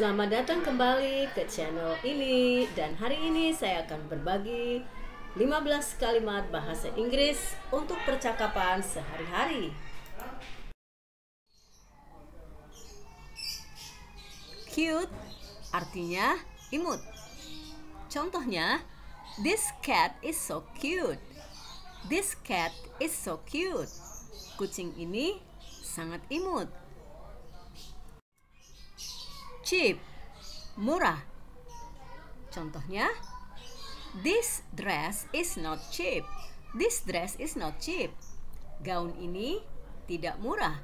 Selamat datang kembali ke channel ini dan hari ini saya akan berbagi 15 kalimat bahasa Inggris untuk percakapan sehari-hari. Cute artinya imut. Contohnya, this cat is so cute. This cat is so cute. Kucing ini sangat imut. Cheap, murah. Contohnya, this dress is not cheap. This dress is not cheap. Gaun ini tidak murah.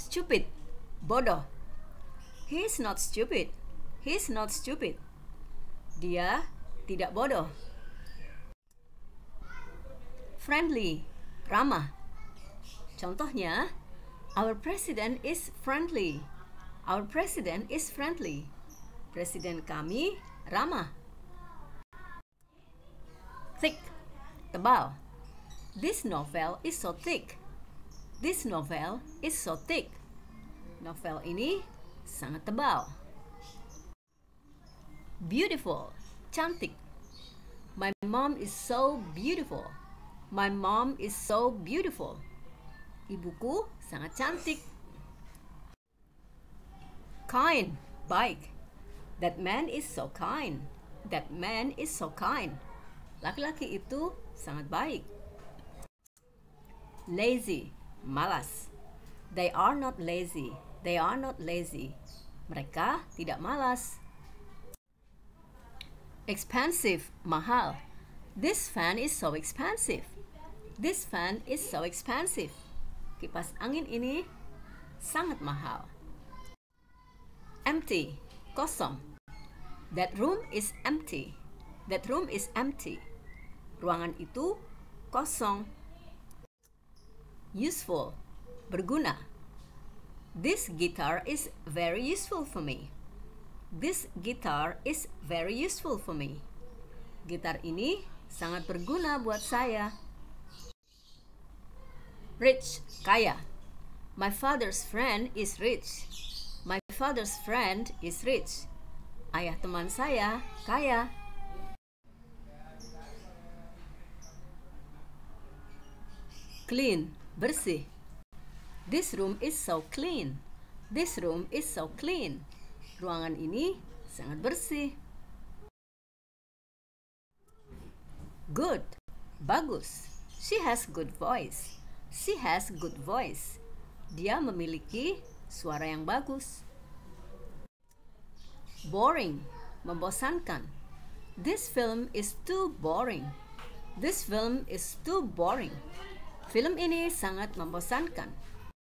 Stupid, bodoh. He is not stupid. He is not stupid. Dia tidak bodoh. Friendly, ramah. Contohnya, our president is friendly. Our president is friendly. Presiden kami ramah. Thick, tebal. This novel is so thick. This novel is so thick. Novel ini sangat tebal. Beautiful, cantik. My mom is so beautiful. My mom is so beautiful. Ibuku sangat cantik. Kind, baik. That man is so kind. That man is so kind. Laki-laki itu sangat baik. Lazy, malas. They are not lazy. They are not lazy. Mereka tidak malas. Expensive, mahal. This fan is so expensive. This fan is so expensive. Kipas angin ini sangat mahal empty, kosong. That room is empty. That room is empty. Ruangan itu kosong. Useful, berguna. This guitar is very useful for me. This guitar is very useful for me. Gitar ini sangat berguna buat saya. Rich, kaya. My father's friend is rich. Father's friend is rich. Ayah teman saya kaya. Clean, bersih. This room is so clean. This room is so clean. Ruangan ini sangat bersih. Good, bagus. She has good voice. She has good voice. Dia memiliki suara yang bagus. Boring, membosankan. This film is too boring. This film is too boring. Film ini sangat membosankan.